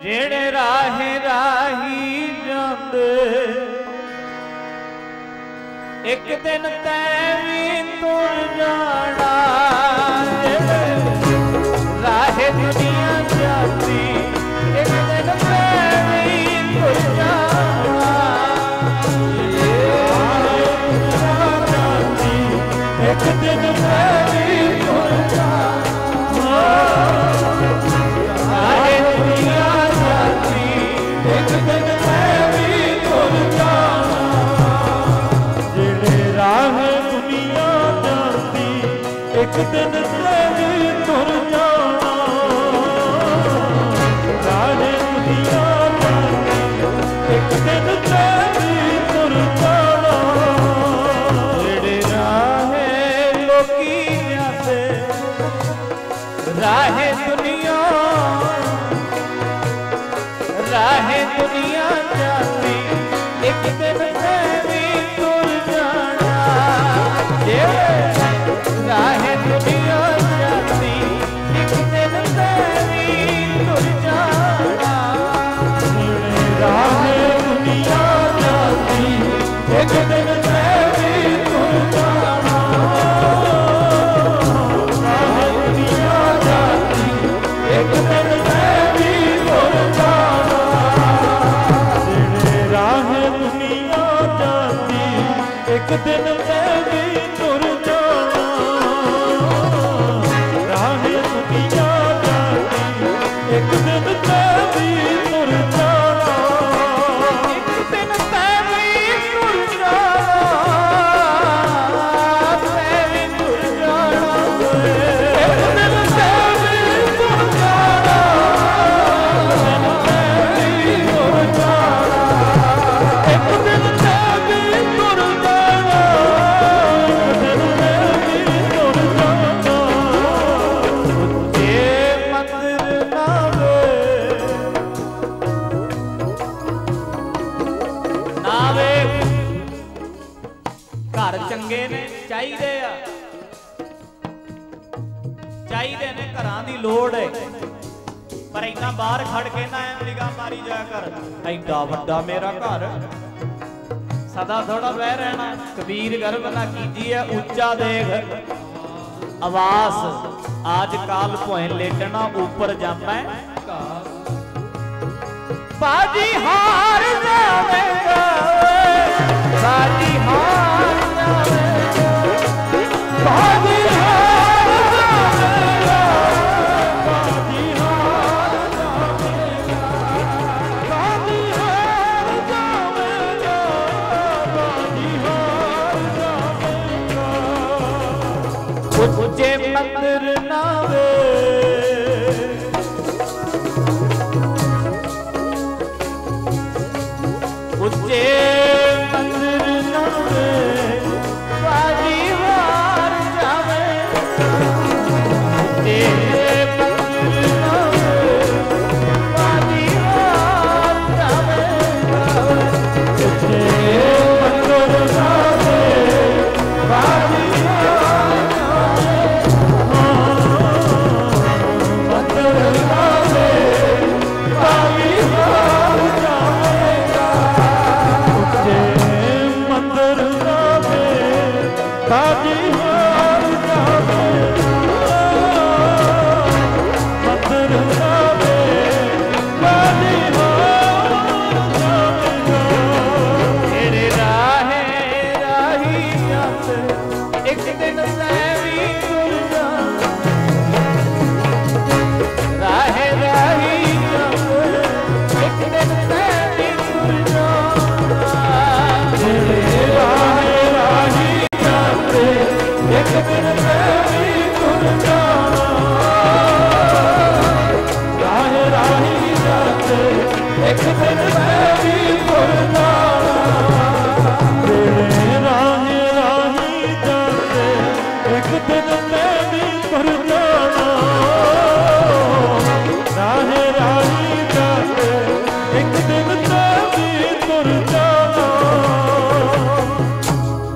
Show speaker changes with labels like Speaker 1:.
Speaker 1: ਜਿਹੜੇ ਰਾਹੇ ਰਾਹੀ ਜਾਂਦੇ। ਇੱਕ ਦਿਨ ਤੈ ਵੀ Take the ਇੱਕ ਦਿਨ ਆ ਘਰ ਚੰਗੇ ਨੇ, ਚਾਹੀਦੇ ਆ। ਚਾਹੀਦੇ ਨੇ, ਘਰਾਂ ਦੀ ਲੋੜ ਹੈ ਪਰ ਇੰਨਾ ਬਾਹਰ ਖੜ ਕੇ ਨਾ ਐ ਨਿਗਾਹ ਮਾਰੀ ਜਾਇਆ ਕਰ। ਐਡਾ ਵੱਡਾ ਮੇਰਾ ਘਰ। ਸਦਾ ਥੋੜਾ ਬਹਿ ਰਹਿਣਾ। ਕਬੀਰ ਗਰਭ ਨਾ ਕੀਜੀ ਐ, ਉੱਚਾ ਦੇਖ। ਆਵਾਸ। ਆਜ ਕਾਲ ਭੋਇ ਲੇਟਣਾ, ਉੱਪਰ ਜਾਮੈ ਬਾਜੀ
Speaker 2: ਹਾਂ।
Speaker 1: ਜੇ ਮੰਦਰ ਨਾਵੇ ਇੱਕ ਦਿਨ ਸਹਿ ਵੀ